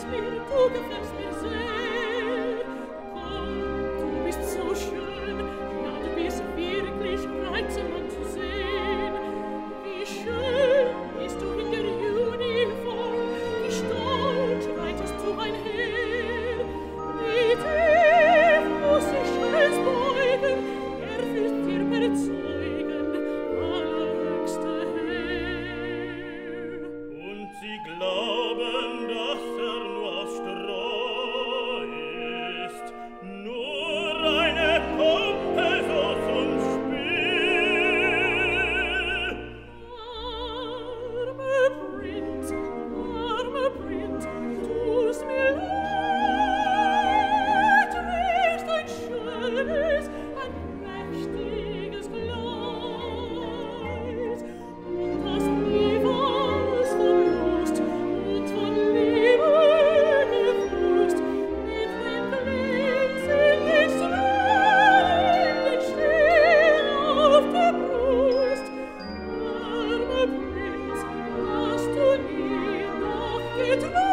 Espírito que faz-me you to know.